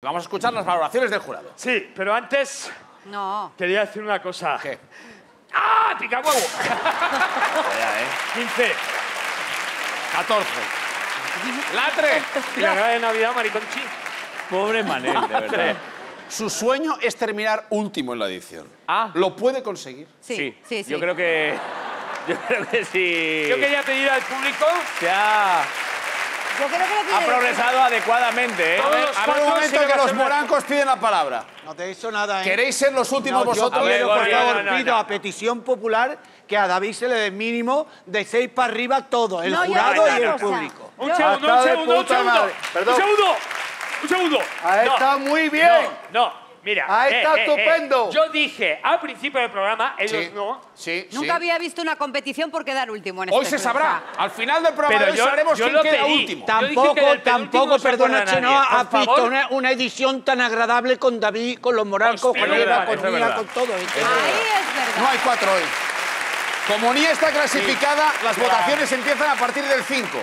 Vamos a escuchar las valoraciones del jurado. Sí, pero antes No. quería decir una cosa. ¿Qué? ¡Ah, pica huevo! 15. 14. Latre. Y la cara de Navidad, mariconchi. Pobre Manel, de verdad. Su sueño es terminar último en la edición. Ah. ¿Lo puede conseguir? Sí, sí, sí. Yo creo que. Yo creo que sí. Yo quería pedir al público ha, Yo creo que lo ha progresado adecuadamente, ¿eh? A ver, un momento que los morancos piden la palabra. No te he dicho nada, ¿eh? ¿Queréis ser los últimos No, yo vosotros? A ver, quiero, por Gorka, favor, no, no, pido no. a petición popular que a David se le dé mínimo de seis para arriba todo, el No, yo jurado y el público. Un Yo- segundo, un segundo, un segundo. Un segundo. Un segundo. Ha No, estado muy bien. No, no. Mira. Ha estado estupendo. Yo dije al principio del programa, ellos Sí, no. sí, Nunca sí. había visto una competición por quedar último en Hoy este se sabrá. Al final del programa Pero de hoy yo- sabremos yo quién lo queda pedí. último. Yo dije que Tampoco, tampoco, no perdona, Chenoa, Por visto favor. una, una edición tan agradable con David, con los Hostia, con Eva, con Mira, con todo. ¿eh? Ahí es verdad. No hay cuatro hoy. Como ni está clasificada, las votaciones empiezan a partir del 5.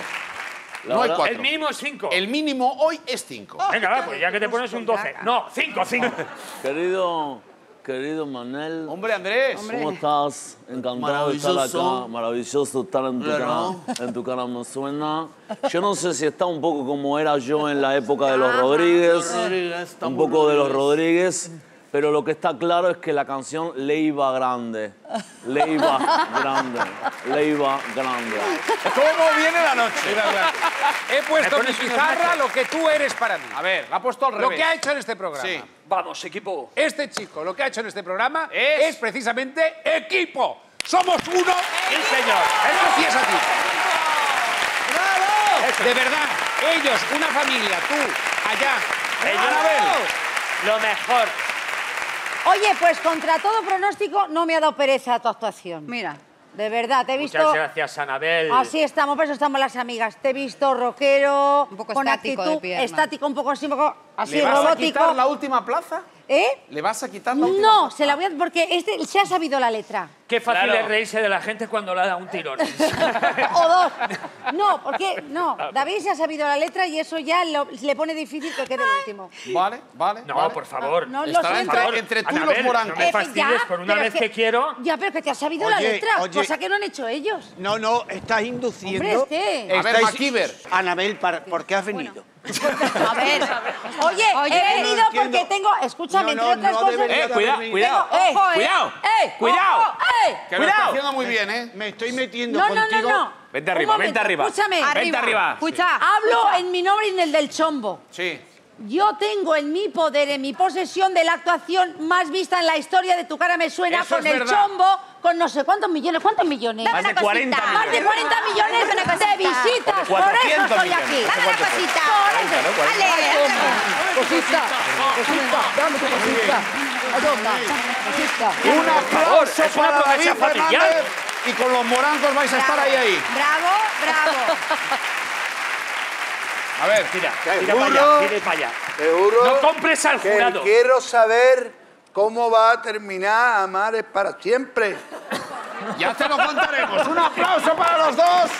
No hay verdad- cuatro. El mínimo es 5. El mínimo hoy es 5. Venga, va, pues ya que te pones un 12. No, 5, 5. Querido, querido Manel, Hombre, Andrés. ¿cómo estás? Encantado de estar acá. Maravilloso estar en tu, cara, en tu cara me suena. Yo no sé si está un poco como era yo en la época de los Rodríguez. Rodríguez, un poco de los Rodríguez. Pero lo que está claro es que la canción le iba grande. Le iba grande. Le iba grande. ¿Cómo viene la noche? He puesto en mi pizarra lo que tú eres para mí. A ver, la ha puesto al Lo revés. que ha hecho en este programa. Sí. Vamos, equipo. Este chico, lo que ha hecho en este programa Es- es, precisamente equipo. Somos uno. Sí, señor. Gracias a ti. ¡Bravo! De verdad, ellos, una familia, tú, allá. Ellos- Anabel. Lo mejor. Oye, pues contra todo pronóstico no me ha dado pereza tu actuación. Mira, de verdad, te he visto... Muchas gracias, Anabel. Así estamos, por eso estamos las amigas. Te he visto rockero, Un poco con estático de actitud, pierna. estático, un poco así, un poco así ¿Le vas a robótico. quitar la última plaza? ¿Eh? ¿Le vas a quitar la última No, se la voy a... porque este se ha sabido la letra. Qué fácil Claro. es reírse de la gente cuando le da un tirón. O dos. No, porque no. David se ha sabido la letra y eso ya lo- le pone difícil que quede el último. Vale, vale. No, vale. por favor. No, lo siento. entre, entre tú y los morancos. no me fastidies por una pero vez que quiero. Ya, pero que te ha sabido la Oye, letra, oye. cosa que no han hecho ellos. No, no, estás induciendo. Hombre, es que- A ver, MacIver. Anabel, ¿por qué has venido? A ver. Oye, Oye, he venido porque tengo, escúchame, No, no, entre otras no cosas. Eh, cuidado, cuidado. Tengo- eh, Ojo, eh. Cuidado, ¡Eh! cuidado. ojo, ¡Eh! Que Cuidado. haciendo muy bien, ¿eh? Me estoy metiendo No, no, no, contigo. no. Vente arriba, momento, vente arriba. Escúchame. Vente arriba. Escucha. Hablo en mi nombre y en el del chombo. Sí. Yo tengo en mi poder, en mi posesión, de la actuación más vista en la historia de Tu cara me suena Eso con el verdad. chombo, con no sé cuántos millones. ¿Cuántos millones? Más de 40 Más de millones. 40 millones Dame una de cosita. visitas. Por eso 400 estoy millones. aquí. Dame una cosita. Por eso. ¿no? 40. Dale. Cosita, cosita, dame tu cosita. Toma, cosita. Un aplauso es una para David. Fernández. Y con los morancos vais a estar ahí, ahí. Bravo, bravo. A ver, Tira, tira para allá, tira para allá. Seguro No compres al que jurado. quiero saber cómo va a terminar Amar es para siempre. ya te lo contaremos. Un aplauso para los dos.